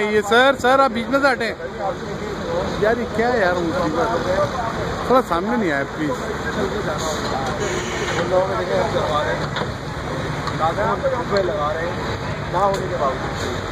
ये sir sir, आप बीच में से हटे। यार ये क्या है यार थोड़ा सामने नहीं आया प्लीज़ लगा रहे हैं। ना होने के बावजूद।